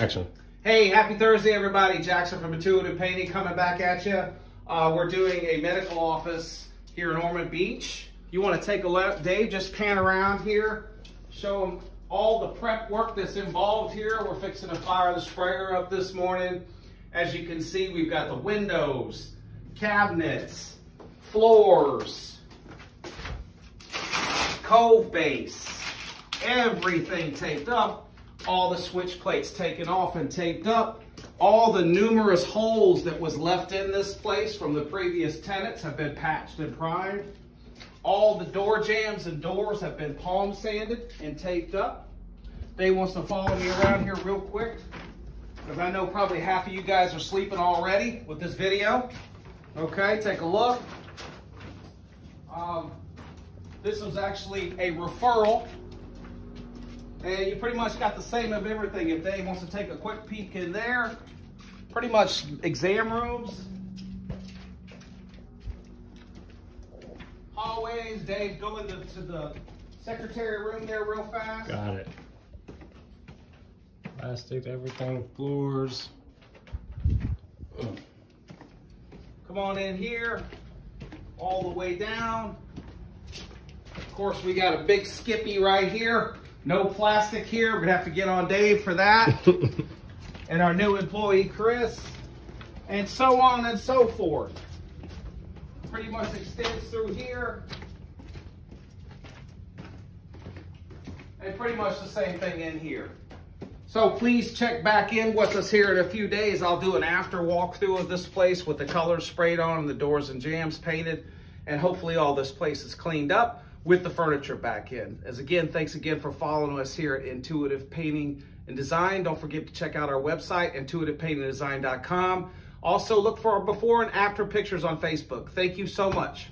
Action. Hey, happy Thursday, everybody. Jackson from Intuitive Painting coming back at you. Uh, we're doing a medical office here in Ormond Beach. You want to take a look, Dave, just pan around here, show them all the prep work that's involved here. We're fixing to fire the sprayer up this morning. As you can see, we've got the windows, cabinets, floors, cove base, everything taped up all the switch plates taken off and taped up. All the numerous holes that was left in this place from the previous tenants have been patched and primed. All the door jambs and doors have been palm sanded and taped up. Dave wants to follow me around here real quick because I know probably half of you guys are sleeping already with this video. Okay, take a look. Um, this was actually a referral and you pretty much got the same of everything. If Dave wants to take a quick peek in there, pretty much exam rooms, hallways. Dave, go into to the secretary room there real fast. Got it. Plastic, everything, floors. Come on in here, all the way down. Of course, we got a big skippy right here. No plastic here. We're gonna have to get on Dave for that. and our new employee, Chris. And so on and so forth. Pretty much extends through here. And pretty much the same thing in here. So please check back in with us here in a few days. I'll do an after walkthrough of this place with the colors sprayed on and the doors and jambs painted. And hopefully all this place is cleaned up with the furniture back in. As again, thanks again for following us here at Intuitive Painting and Design. Don't forget to check out our website, intuitivepaintingdesign.com. Also, look for our before and after pictures on Facebook. Thank you so much.